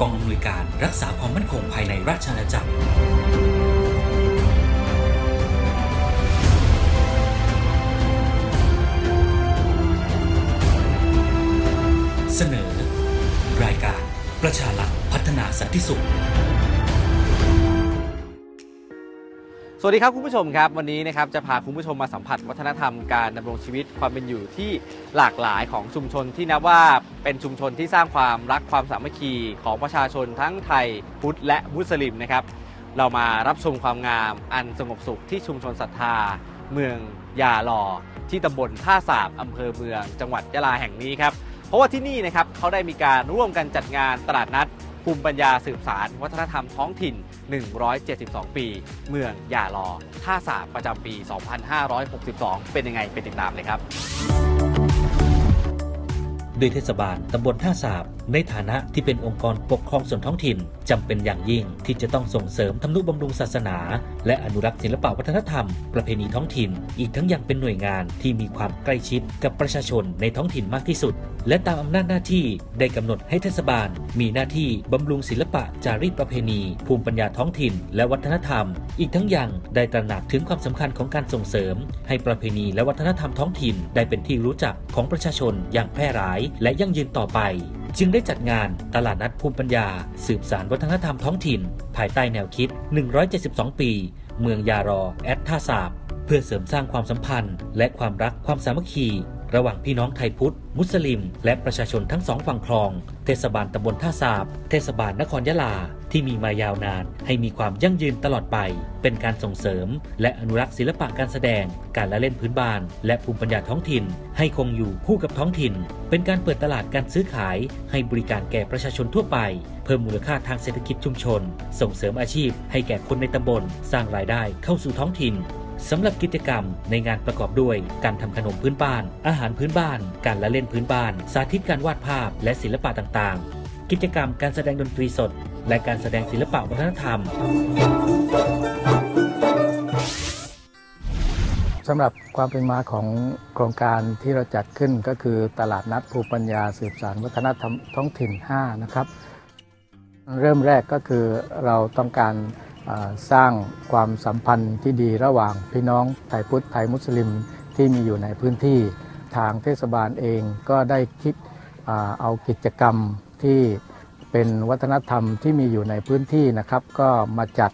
กองอำนวยการรักษาความมั่นคงภายในราชอาณาจักรเสนอ รายการประชาลัฐพัฒนาสันติสุข สวัสดีครับคุณผู้ชมครับวันนี้นะครับจะพาคุณผู้ชมมาสัมผัสวัฒนธรรมการดำรงชีวิตความเป็นอยู่ที่หลากหลายของชุมชนที่นับว่าเป็นชุมชนที่สร้างความรักความสามัคคีของประชาชนทั้งไทยพุทธและมุสลิมนะครับ เรามารับชมความงามอันสงบสุขที่ชุมชนศรัทธา เมืองยาลอ ที่ตำบลท่าสาบอำเภอเมือง จังหวัดยะลาแห่งนี้ครับเพราะว่าที่นี่นะครับเขาได้มีการร่วมกันจัดงานตลาดนัด ภูมิปัญญาสืบสารวัฒนธรรมท้องถิ่น 172 ปี เมืองยาลอท่าสาประจำปี 2562 เป็นยังไงไปติดตามเลยครับ โดยเทศบาลตำบลท่าสาบ ในฐานะที่เป็นองค์กรปกครองส่วนท้องถิ่นจำเป็นอย่างยิ่งที่จะต้องส่งเสริมทำนุบำรุงศาสนา และอนุรักษ์ศิลปวัฒนธรรม ประเพณีท้องถิ่น อีกทั้งยังเป็นหน่วยงานที่มีความใกล้ชิดกับประชาชนในท้องถิ่นมากที่สุด และตามอำนาจหน้าที่ได้กำหนดให้เทศบาล มีหน้าที่บำรุงศิลปะจารีตประเพณี ภูมิปัญญาท้องถิ่น และวัฒนธรรม อีกทั้งยังได้ตระหนักถึงความสำคัญของการส่งเสริม ให้ประเพณีและวัฒนธรรมท้องถิ่น ได้เป็นที่รู้จักของประชาชนอย่างแพร่หลายและยั่งยืนต่อไป จึงได้จัดงานตลาดนัดภูมิปัญญา สืบสารวัฒนธรรมท้องถิ่น ภายใต้แนวคิด 172 ปี เมืองยารอ แอดท่าสาบ เพื่อเสริมสร้างความสัมพันธ์ และความรักความสามัคคี ระหว่างพี่น้องไทยพุทธ มุสลิม และประชาชนทั้งสองฝั่งคลอง เทศบาลตำบลท่าสาบ เทศบาลนครยะลา ที่มีมายาวนาน ให้มีความยั่งยืนตลอดไป เป็นการส่งเสริม และอนุรักษ์ศิลปะการแสดง การละเล่นพื้นบ้าน และภูมิปัญญาท้องถิ่น ให้คงอยู่คู่กับท้องถิ่น เป็นการเปิดตลาดการซื้อขาย ให้บริการแก่ประชาชนทั่วไป เพิ่มมูลค่าทางเศรษฐกิจชุมชน ส่งเสริมอาชีพ ให้แก่คนในตำบล สร้างรายได้เข้าสู่ท้องถิ่น สำหรับกิจกรรมในงานประกอบด้วย การทำขนมพื้นบ้าน อาหารพื้นบ้าน การละเล่นพื้นบ้าน สาธิตการวาดภาพและศิลปะต่างๆ กิจกรรมการแสดงดนตรีสด และการแสดงศิลปะวัฒนธรรมสำหรับความเป็นมาของโครงการที่เราจัดขึ้นก็คือตลาดนัดภูมิปัญญาสืบสานวัฒนธรรมท้องถิ่น 5 นะครับ เริ่มแรกก็คือเราต้องการ สร้างความสัมพันธ์ที่ดีระหว่างพี่น้องไทยพุทธไทยมุสลิมที่มีอยู่ในพื้นที่ทางเทศบาลเองก็ได้คิดเอากิจกรรมที่เป็นวัฒนธรรมที่มีอยู่ในพื้นที่นะครับ ก็มาจัด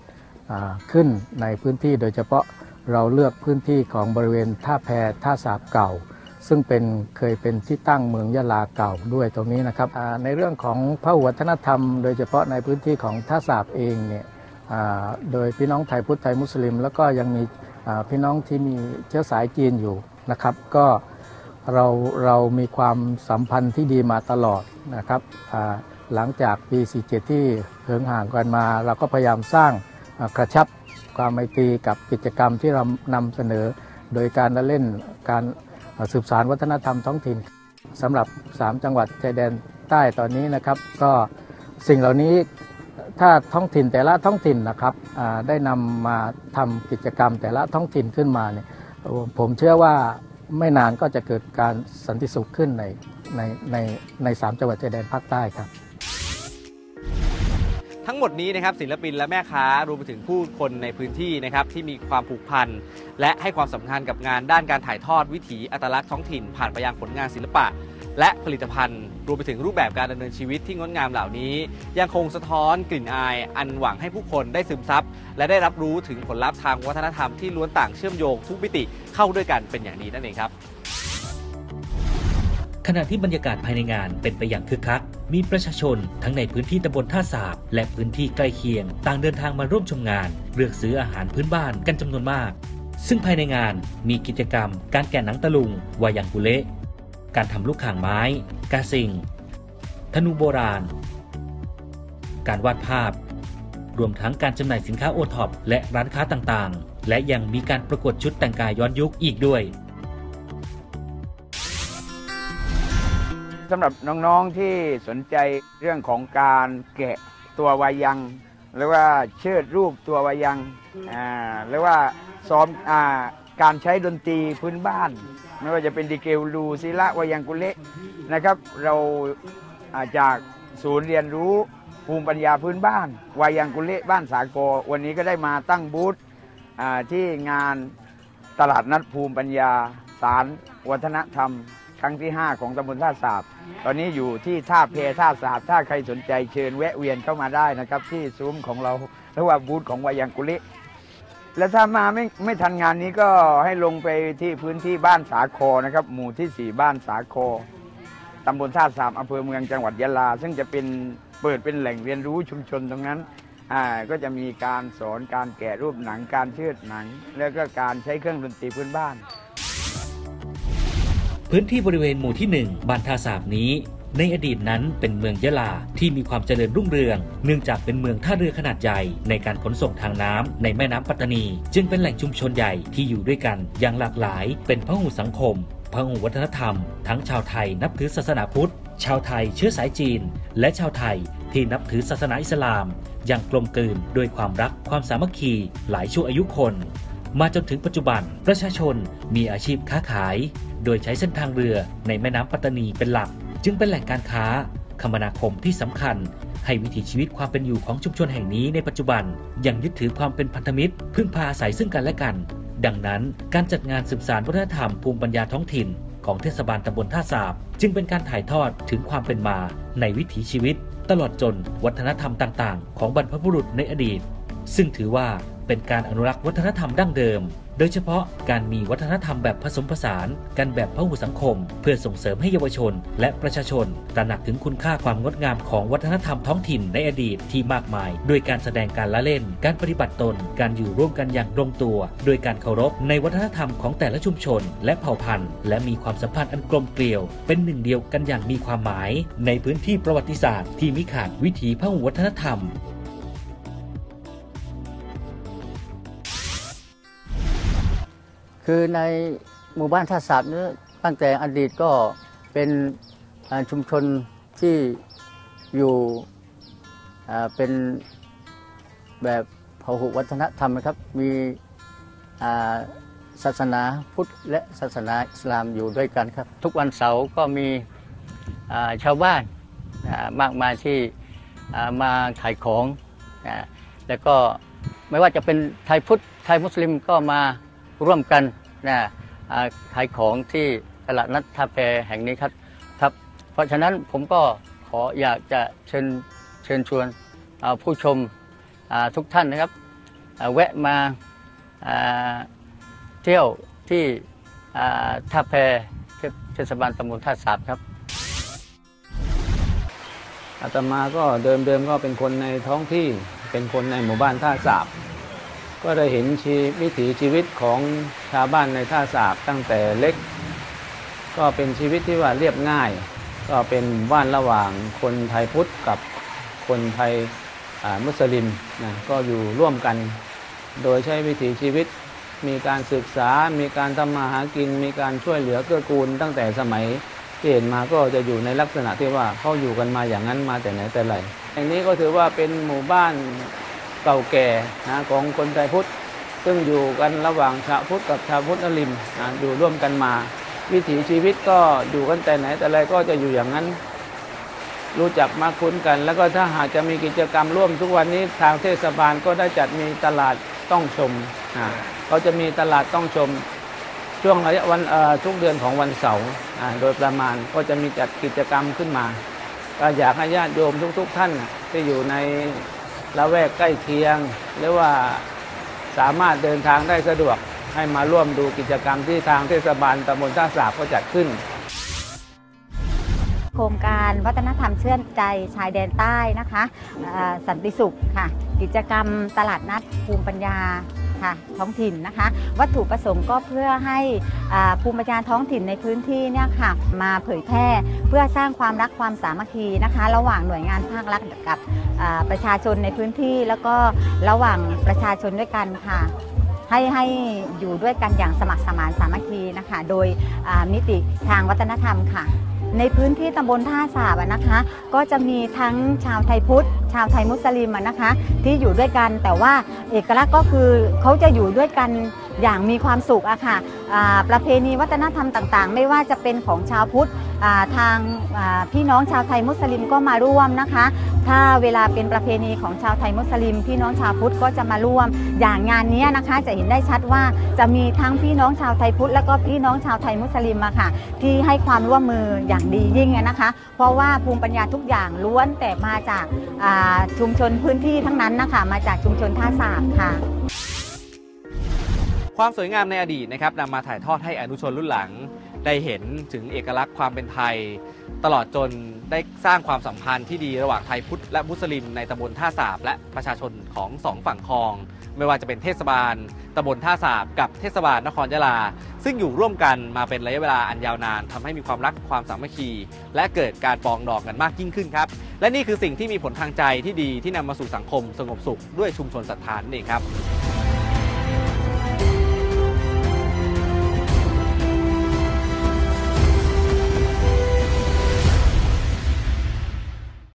ขึ้นในพื้นที่โดยเฉพาะเราเลือกพื้นที่ของบริเวณท่าแพท่าสาบเก่า ซึ่งเป็นเคยเป็นที่ตั้งเมืองยะลาเก่าด้วยตรงนี้นะครับในเรื่องของพหุวัฒนธรรม โดยเฉพาะในพื้นที่ของท่าสาบเองเนี่ย โดยพี่น้องไทยพุทธไทยมุสลิม แล้วก็ยังมีพี่น้องที่มีเชื้อสายจีนอยู่นะครับ ก็เราเรามีความสัมพันธ์ที่ดีมาตลอดนะครับหลังจากปี 47 ที่เหิงห่างกันมา เราก็พยายามสร้างกระชับความไมตรีกับกิจกรรมที่เรานำเสนอ โดยการเล่นการสืบสารวัฒนธรรมท้องถิ่นสำหรับ 3 จังหวัดชายแดนใต้ตอนนี้นะครับ ก็สิ่งเหล่านี้ ถ้าท้องถิ่นแต่ละท้องถิ่นนะครับได้นำมาทำกิจกรรมแต่ละท้องถิ่นขึ้นมาเนี่ยผมเชื่อว่าไม่นานก็จะเกิดการสันติสุขขึ้นในในในในสามจังหวัดชายแดนภาคใต้ครับ ทั้งหมดนี้นะครับศิลปินและแม่ค้ารวมไปถึงผู้คนในพื้นที่นะครับที่มีความผูกพันและให้ความสำคัญกับงานด้านการถ่ายทอดวิถีอัตลักษณ์ท้องถิ่น ผ่านไปยังผลงานศิลปะ และผลิตภัณฑ์ รวมไปถึงรูปแบบการดำเนินชีวิตที่งดงามเหล่านี้ ยังคงสะท้อนกลิ่นอาย อันหวังให้ผู้คนได้ซึมซับ และได้รับรู้ถึงผลลัพธ์ทางวัฒนธรรมที่ล้วนต่างเชื่อมโยงทุกมิติเข้าด้วยกันเป็นอย่างดีนั่นเองครับขณะที่บรรยากาศภายในงานเป็นไปอย่างคึกคัก มีประชาชนทั้งในพื้นที่ตำบลท่าสาบ และพื้นที่ใกล้เคียง ต่างเดินทางมาร่วมชมงาน เลือกซื้ออาหารพื้นบ้านกันจำนวนมาก ซึ่งภายในงานมีกิจกรรม การแกะหนังตะลุงวายังกุเละ การทำลูกข่างไม้ กาสิงธนูโบราณ การวาดภาพ รวมทั้งการจำหน่ายสินค้าโอท็อปและร้านค้าต่างๆ และยังมีการประกวดชุดแต่งกายย้อนยุคอีกด้วยสำหรับน้องๆที่สนใจเรื่องของการแกะตัววายังหรือว่าเชิดรูปตัววายังหรือว่าซ้อมอการใช้ดนตรีพื้นบ้าน ไม่ว่าจะเป็นดีเกลลูศิละวายังกุเละนะครับ เราอาจากศูนย์เรียนรู้ภูมิปัญญาพื้นบ้าน วายังกุเละบ้านสาโกวันนี้ก็ได้มาตั้งบูธที่งานตลาดนัดภูมิปัญญาสารวัฒนธรรม ครั้งที่ 5 ของตำบลท่าสาบตอนนี้อยู่ที่ท่าเพท่าสาบถ้าใครสนใจเชิญแวะเวียนเข้ามาได้นะครับ ที่ซุ้มของเราหรือว่าบูธของวายังกุเละ และถ้ามาไม่ไม่ทันงานนี้ก็ให้ลงไปที่พื้นที่บ้านสาคอนะครับ หมู่ที่ 4 บ้านสาคอตำบลท่าสามอำเภอเมืองจังหวัดยะลา ซึ่งจะเป็นเปิดเป็นแหล่งเรียนรู้ชุมชนตรงนั้นอ่าก็จะมีการสอนการแกะรูปหนังการเชือดหนัง แล้วก็การใช้เครื่องดนตรีพื้นบ้าน พื้นที่บริเวณหมู่ที่ 1บ้านท่าสาบนี้ ในอดีตนั้นเป็นเมืองยะลาที่มีความเจริญรุ่งเรือง เนื่องจากเป็นเมืองท่าเรือขนาดใหญ่ในการขนส่งทางน้ำในแม่น้ำปัตตานี จึงเป็นแหล่งชุมชนใหญ่ที่อยู่ด้วยกันอย่างหลากหลาย เป็นพหุสังคมพหุวัฒนธรรม ทั้งชาวไทยนับถือศาสนาพุทธ ชาวไทยเชื้อสายจีน และชาวไทยที่นับถือศาสนาอิสลาม อย่างกลมกลืนด้วยความรักความสามัคคีหลายชั่วอายุคน มาจนถึงปัจจุบันประชาชนมีอาชีพค้าขาย โดยใช้เส้นทางเรือในแม่น้ำปัตตานีเป็นหลัก จึงเป็นแหล่งการค้าคมนาคมที่สำคัญ ให้วิถีชีวิตความเป็นอยู่ของชุมชนแห่งนี้ในปัจจุบัน ยังยึดถือความเป็นพันธมิตร พึ่งพาอาศัยซึ่งกันและกัน ดังนั้นการจัดงานสืบสานวัฒนธรรมภูมิปัญญาท้องถิ่น ของเทศบาลตำบลท่าสาบ จึงเป็นการถ่ายทอดถึงความเป็นมา ในวิถีชีวิต ตลอดจนวัฒนธรรมต่าง ๆ ของบรรพบุรุษในอดีต ซึ่งถือว่าเป็นการอนุรักษ์วัฒนธรรมดั้งเดิม โดยเฉพาะการมีวัฒนธรรมแบบผสมผสานกันแบบพหุสังคม เพื่อส่งเสริมให้เยาวชน และประชาชนตระหนักถึงคุณค่าความงดงามของวัฒนธรรมท้องถิ่นในอดีตที่มากมาย ด้วยการแสดงการละเล่น การปฏิบัติตน การอยู่ร่วมกันอย่างลงตัว โดยการเคารพในวัฒนธรรมของแต่ละชุมชน และเผ่าพันธุ์ และมีความสัมพันธ์อันกลมเกลียว เป็นหนึ่งเดียวกันอย่างมีความหมาย ในพื้นที่ประวัติศาสตร์ที่มิขาดวิถีพหุวัฒนธรรม คือในหมู่บ้านท่าสาบนี้ตั้งแต่อดีตก็เป็นชุมชนที่อยู่เป็นแบบพหุวัฒนธรรมนะครับ มีศาสนาพุทธและศาสนาอิสลามอยู่ด้วยกันครับ ทุกวันเสาร์ก็มีชาวบ้านมากมายที่มาขายของ แล้วก็ไม่ว่าจะเป็นไทยพุทธไทยมุสลิมก็มา ร่วมกันนะขายของที่ตลาดนัดท่าแพแห่งนี้ครับครับ เพราะฉะนั้นผมก็ขออยากจะเชิญเชิญชวนผู้ชมทุกท่านนะครับแวะมาเที่ยวที่ท่าแพเทศเทศบาลตำบลท่าสาบครับอาตมาก็เดิมๆก็เป็นคนในท้องที่เป็นคนในหมู่บ้านท่าสาบ ก็ได้เห็นชีวิถีชีวิตของชาวบ้านในท่าสาบตั้งแต่เล็ก ก็เป็นชีวิตที่ว่าเรียบง่าย ก็เป็นบ้านระหว่างคนไทยพุทธกับคนไทยมุสลิมนะก็อยู่ร่วมกัน โดยใช้วิถีชีวิตมีการศึกษา มีการทำมาหากิน มีการช่วยเหลือเกื้อกูล ตั้งแต่สมัยที่เห็นมาก็จะอยู่ในลักษณะที่ว่าเขาอยู่กันมาอย่างนั้นมาแต่ไหนแต่ไรแห่งนี้ก็ถือว่าเป็นหมู่บ้าน เก่าแก่นะของคนไทยพุทธ ซึ่งอยู่กันระหว่างชาวพุทธกับชาวพุทธนริมนะอยู่ร่วมกันมา วิถีชีวิตก็อยู่กันแต่ไหนแต่ไรก็จะอยู่อย่างนั้น รู้จักมาคุ้นกัน แล้วก็ถ้าหากจะมีกิจกรรมร่วมทุกวันนี้ทางเทศบาลก็ได้จัดมีตลาดต้องชมอ่าเขาจะมีตลาดต้องชมช่วงระยะวันทุกเดือนของวันเสาร์โดยประมาณก็จะมีจัดกิจกรรมขึ้นมาก็อยากให้ญาติโยมทุก ๆ ท่านที่อยู่ใน ละแวกใกล้เคียง หรือว่าสามารถเดินทางได้สะดวกให้มาร่วมดูกิจกรรมที่ทางเทศบาลตำบลท่าสาบก็จัดขึ้น โครงการวัฒนธรรมเชื่อมใจชายแดนใต้นะคะสันติสุขค่ะ กิจกรรมตลาดนัดภูมิปัญญา ค่ะท้องถิ่นนะคะ วัตถุประสงค์ก็เพื่อให้ภูมิปัญญาท้องถิ่นในพื้นที่เนี่ยค่ะมาเผยแพร่เพื่อสร้างความรักความสามัคคีนะคะ ระหว่างหน่วยงานภาครัฐกับประชาชนในพื้นที่ แล้วก็ระหว่างประชาชนด้วยกันค่ะให้ให้อยู่ด้วยกันอย่างสมัครสมานสามัคคีนะคะ โดยมิติทางวัฒนธรรมค่ะ ในพื้นที่ตำบลท่าสาบนะคะ ก็จะมีทั้งชาวไทยพุทธ ชาวไทยมุสลิมนะคะ ที่อยู่ด้วยกันแต่ว่าเอกลักษณ์ก็คือเขาจะอยู่ด้วยกัน อย่างมีความสุขอะค่ะประเพณีวัฒนธรรมต่างๆ ไม่ว่าจะเป็นของชาวพุทธทางพี่น้องชาวไทยมุสลิมก็มาร่วมนะคะ ถ้าเวลาเป็นประเพณีของชาวไทยมุสลิม พี่น้องชาวพุทธก็จะมาร่วม อย่างงานนี้นะคะจะเห็นได้ชัดว่าจะมีทั้งพี่น้องชาวไทยพุทธแล้วก็พี่น้องชาวไทยมุสลิมอะค่ะ ที่ให้ความร่วมมืออย่างดียิ่งนะคะ เพราะว่าภูมิปัญญาทุกอย่างล้วนแต่มาจากชุมชนพื้นที่ทั้งนั้นนะคะมาจากชุมชนท่าสาบค่ะ ความสวยงามในอดีตนะครับนำมาถ่ายทอดให้อนุชนรุ่นหลัง ได้เห็นถึงเอกลักษณ์ความเป็นไทย ตลอดจนได้สร้างความสัมพันธ์ที่ดีระหว่างไทยพุทธและมุสลิมในตำบลท่าสาบและประชาชนของสองฝั่งคลอง ไม่ว่าจะเป็นเทศบาลตำบลท่าสาบกับเทศบาลนครยะลา ซึ่งอยู่ร่วมกันมาเป็นระยะเวลาอันยาวนานทำให้มีความรักความสามัคคี และเกิดการปองดองกันมากยิ่งขึ้นครับและนี่คือสิ่งที่มีผลทางใจที่ดีที่นำมาสู่สังคมสงบสุขด้วยชุมชนศรัทธานั่นเองครับ